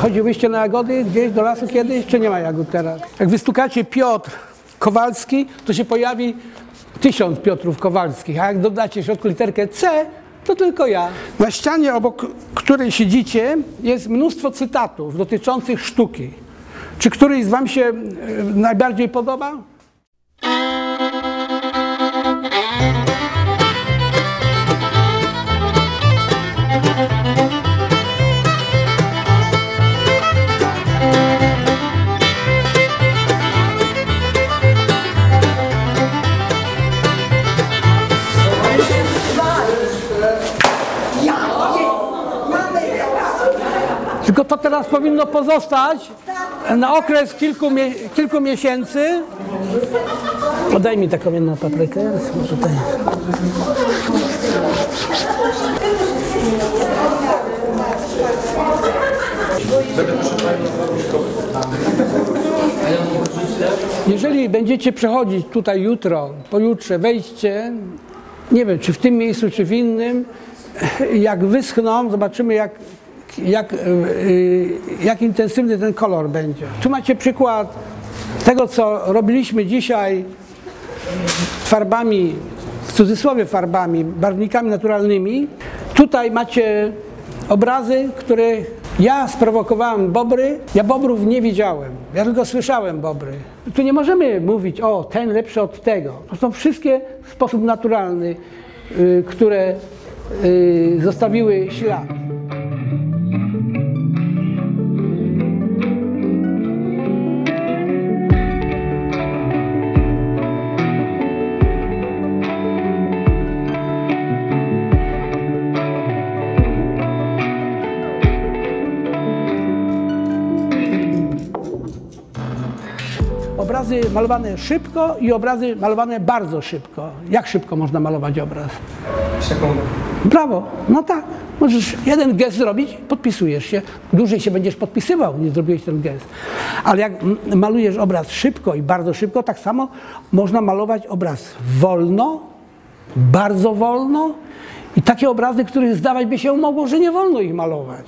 Chodziłyście na jagody gdzieś do lasu kiedyś, czy nie ma jagód teraz? Jak wystukacie Piotr Kowalski, to się pojawi tysiąc Piotrów Kowalskich, a jak dodacie w środku literkę C, to tylko ja. Na ścianie, obok której siedzicie, jest mnóstwo cytatów dotyczących sztuki. Czy któryś z Wam się e, najbardziej podoba? Tylko to teraz powinno pozostać na okres kilku, mie- kilku miesięcy. Podaj mi taką jedną paprykę. Tutaj. Jeżeli będziecie przechodzić tutaj jutro, pojutrze, wejdźcie, nie wiem, czy w tym miejscu, czy w innym, jak wyschną, zobaczymy, jak, jak, yy, jak intensywny ten kolor będzie. Tu macie przykład tego, co robiliśmy dzisiaj farbami, w cudzysłowie farbami, barwnikami naturalnymi. Tutaj macie obrazy, które ja sprowokowałem bobry. Ja bobrów nie widziałem, ja tylko słyszałem bobry. Tu nie możemy mówić, o, ten lepszy od tego. To są wszystkie w sposób naturalny, y, które y, zostawiły ślad. Obrazy malowane szybko i obrazy malowane bardzo szybko. Jak szybko można malować obraz? Sekundę. Brawo, no tak. Możesz jeden gest zrobić, podpisujesz się. Dłużej się będziesz podpisywał, nie zrobiłeś ten gest. Ale jak malujesz obraz szybko i bardzo szybko, tak samo można malować obraz wolno, bardzo wolno i takie obrazy, których zdawać by się mogło, że nie wolno ich malować.